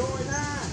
going on?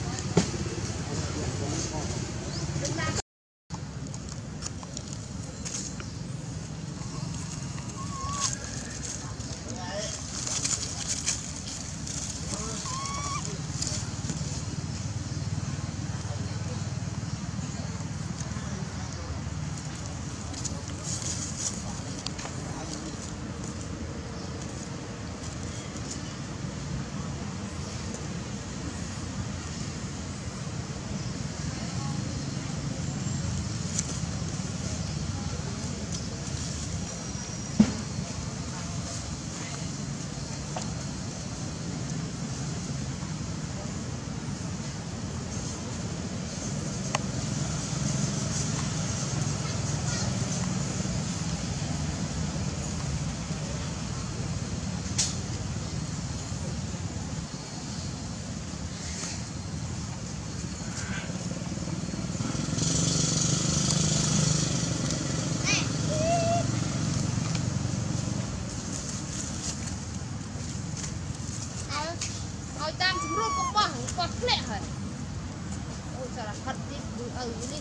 hard doa ini